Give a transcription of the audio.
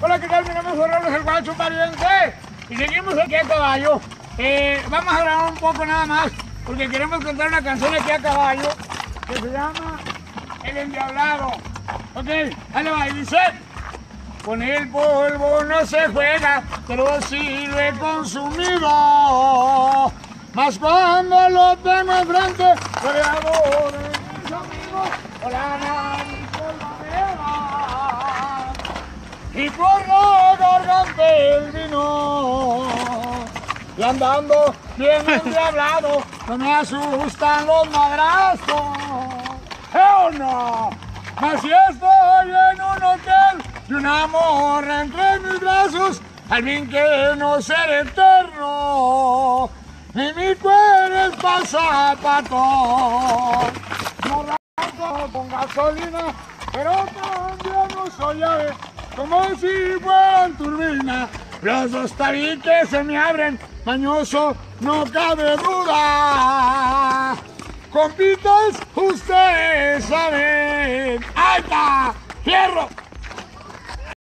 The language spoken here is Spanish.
Hola, ¿qué tal? Mi nombre es Juan Carlos, el guacho pariente. Y seguimos aquí a caballo. Eh, vamos a grabar un poco nada más, porque queremos cantar una canción aquí a caballo que se llama El Endiablado. Ok, ahí va, y dice... Con el polvo no se juega, pero sí lo he consumido. Mas cuando lo tengo enfrente, de y por la garganta el vino. Y andando bien endiablado, no me asustan los madrazos. ¡Eh o no! Mas si estoy en un hotel y un amor entre mis brazos, al fin que no ser eterno, ni mi cuerpo es pasapato. No con gasolina, pero también no soy ave, como si fueran turbina. Los dos tabiques se me abren, mañoso, no cabe duda. Compitas, ustedes saben. ¡Ahí está! ¡Fierro!